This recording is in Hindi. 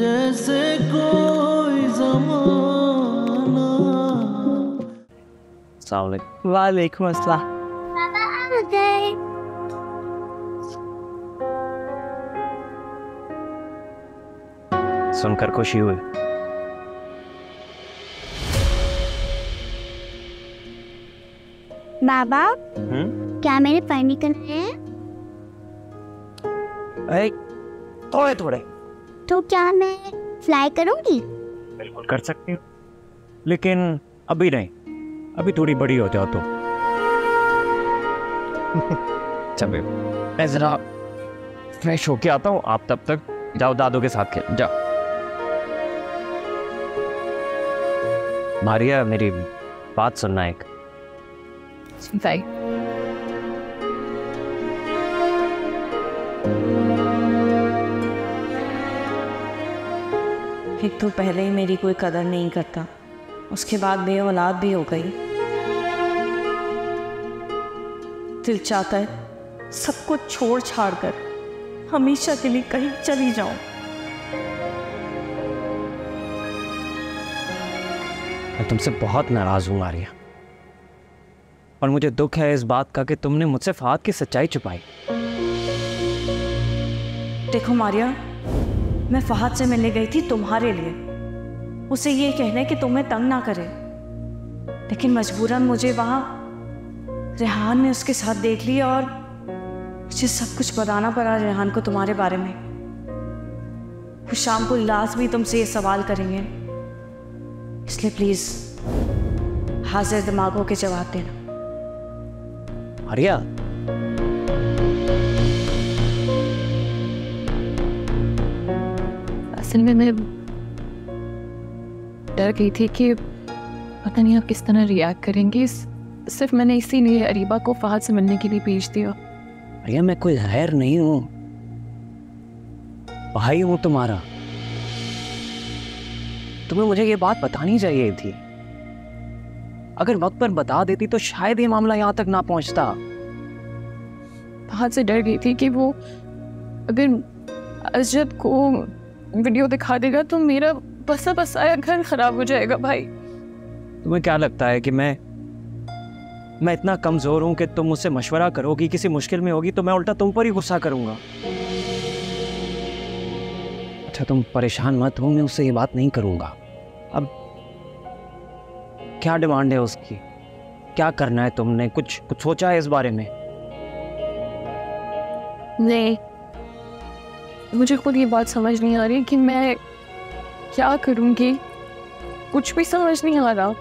जैसे कोई जमाना। वालेकुम अस्सलाम। पापा आ गए सुनकर खुशी हुई। बाबा हम्म? क्या मेरे पढ़ने करने हैं थोड़े थोड़े। तो क्या मैं फ्लाई करूँगी? बिल्कुल कर सकती हूँ। लेकिन अभी नहीं। अभी थोड़ी बड़ी हो जाओ तो। चलो मैं जरा फ्रेश होके आता हूँ। आप तब तक जाओ दादू के साथ खेल। जाओ। मारिया मेरी बात सुनना एक। भाई एक तो पहले ही मेरी कोई कदर नहीं करता। उसके बाद बे औलाद भी हो गई। दिल चाहता है सब कुछ छोड़ छाड़ कर हमेशा के लिए कहीं चली जाऊँ। मैं तुमसे बहुत नाराज़ हूँ मारिया और मुझे दुख है इस बात का कि तुमने मुझसे फात की सच्चाई छुपाई। देखो मारिया मैं फहद से मिलने गई थी तुम्हारे लिए। उसे ये कहने कि तुम्हें तंग ना करे। लेकिन मजबूरन मुझे वहाँ रेहान ने उसके साथ देख लिया और मुझे सब कुछ बताना पड़ा रेहान को तुम्हारे बारे में। वो शाम को लास्ट भी तुमसे ये सवाल करेंगे। इसलिए प्लीज़, हाजिर दिमागों के जवाब देना। मारिया असल में मैं डर गई थी कि पता नहीं आप किस तरह रिएक्ट करेंगे। सिर्फ़ मैंने इसीलिए अरीबा को फहद से मिलने के लिए भेज दिया। मारिया मैं कोई गैर नहीं हूँ। भाई हूँ तुम्हारा। तुम्हें मुझे ये बात बतानी चाहिए थी। अगर वक्त पर बता देती तो शायद ये मामला यहाँ तक ना पहुँचता। फहद से डर गई थी कि वो अगर अजद को वीडियो दिखा देगा तो मेरा बसा बसाया घर खराब हो जाएगा भाई। तुम्हें क्या लगता है कि मैं मैं इतना कमज़ोर हूँ कि तुम मुझसे मशवरा करोगी किसी मुश्किल में होगी तो मैं उल्टा तुम पर ही गुस्सा करूँगा। अच्छा तुम परेशान मत हो मैं उससे ये बात नहीं करूँगा। अब क्या डिमांड है उसकी? क्या करना है तुमने? कुछ कुछ सोचा है इस बारे में? नहीं मुझे खुद ये बात समझ नहीं आ रही कि मैं क्या करूँगी। कुछ भी समझ नहीं आ रहा।